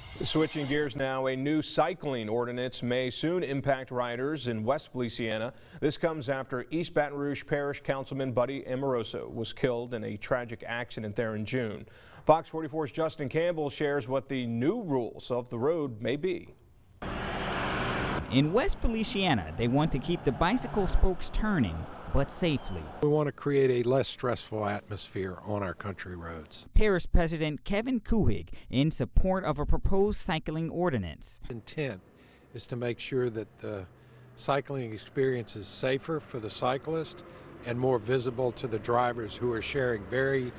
Switching gears now, a new cycling ordinance may soon impact riders in West Feliciana. This comes after East Baton Rouge Parish Councilman Buddy Amoroso was killed in a tragic accident there in June. Fox 44's Justin Campbell shares what the new rules of the road may be. In West Feliciana, they want to keep the bicycle spokes turning, but safely. We want to create a less stressful atmosphere on our country roads. Parish President Kevin Couhig in support of a proposed cycling ordinance. Intent is to make sure that the cycling experience is safer for the cyclist and more visible to the drivers who are sharing very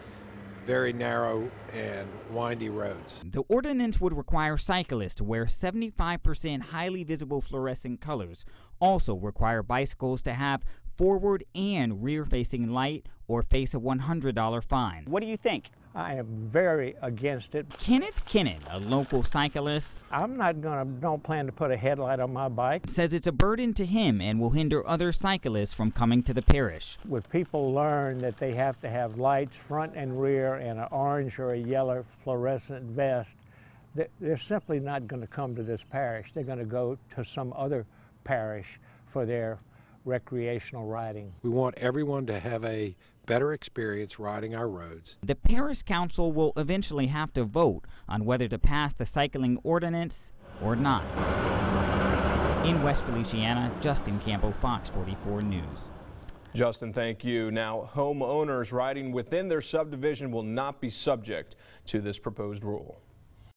very narrow and windy roads. The ordinance would require cyclists to wear 75% highly visible fluorescent colors, also require bicycles to have forward and rear facing light or face a $100 fine. What do you think? I am very against it. Kenneth Kennan, a local cyclist, I'm not gonna, don't plan to put a headlight on my bike. says it's a burden to him and will hinder other cyclists from coming to the parish. When people learn that they have to have lights front and rear and an orange or a yellow fluorescent vest, they're simply not gonna come to this parish. They're gonna go to some other parish for their recreational riding. We want everyone to have a better experience riding our roads. The parish council will eventually have to vote on whether to pass the cycling ordinance or not. In West Feliciana, Justin Campbell, Fox 44 News. Justin, thank you. Now, homeowners riding within their subdivision will not be subject to this proposed rule.